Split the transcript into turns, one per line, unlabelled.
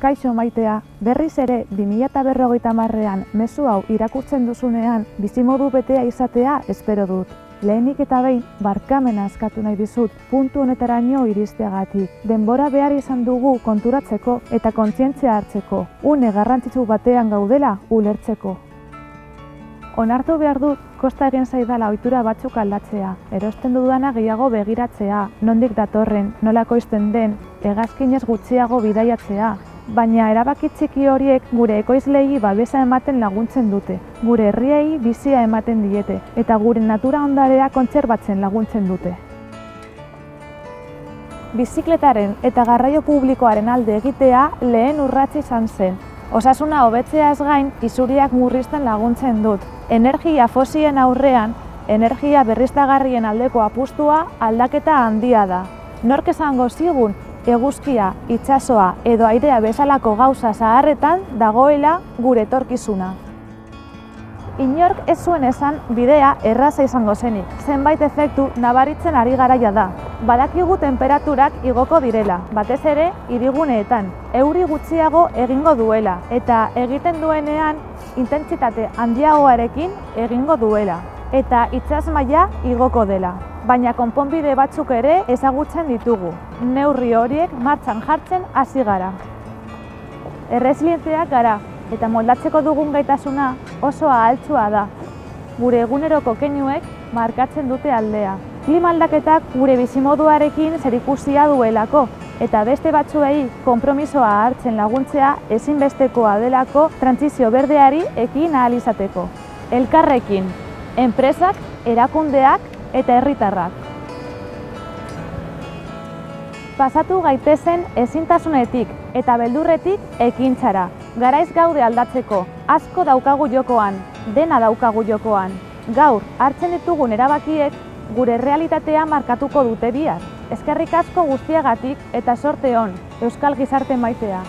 Kaixo maitea, berriz ere 2050 marrean mezu hau irakurtzen duzunean bizimodu betea izatea espero dut. Lehenik eta behin, barkamena askatu nahi dizut, puntu honetaraino iristeagatik. Denbora behar izan dugu konturatzeko eta kontzientzia hartzeko, une garrantzitsu batean gaudela ulertzeko. Onartu behar dut, kosta egin zaidala ohitura batzuk aldatzea, erosten dudana gehiago begiratzea, nondik datorren, nolako izten den, hegazkinez gutxiago bidaiatzea, baina erabaki txiki horiek gure ekoizlei babesa ematen laguntzen dute, gure herriei bizia ematen diete eta gure natura ondarea kontserbatzen laguntzen dute. Bizikletaren eta garraio publikoaren alde egitea lehen urratsi izan zen. Osasuna hobetzeaz gain isuriak murrizten laguntzen dut. Energia fosien aurrean, energia berriztagarrien aldeko apustua aldaketa handia da. Nork esango zigun eguzkia, itsasoa edo airea bezalako gauza zaharretan dagoela gure etorkizuna. Inork ez zuen esan bidea erraza izango zenik, zenbait efektu nabaritzen ari garaia da. Badakigu temperaturak igoko direla, batez ere iriguneetan, euri gutxiago egingo duela. Eta egiten duenean intentsitate handiagoarekin egingo duela. Eta itsas maila igoko dela baina konponbide batzuk ere ezagutzen ditugu. Neurri horiek martxan jartzen hasi gara. Erresilienteak gara eta moldatzeko dugun gaitasuna oso ahaltzua da. Gure eguneroko keinuek markatzen dute aldea. Klima aldaketak gure bizimoduarekin zerikusia duelako eta beste batzuei konpromisoa hartzen laguntzea ezinbestekoa delako trantzizio berdeari ekin ahal izateko. Elkarrekin, enpresak, erakundeak eta herritarrak. Pasatu gaitezen ezintasunetik eta beldurretik ekintzara. Garaiz gaude aldatzeko, asko daukagu jokoan, dena daukagu jokoan. Gaur, hartzen ditugun erabakiek, gure realitatea markatuko dute bihar. Eskerrik asko guztiagatik eta sorte hon, Euskal Gizarte maitea.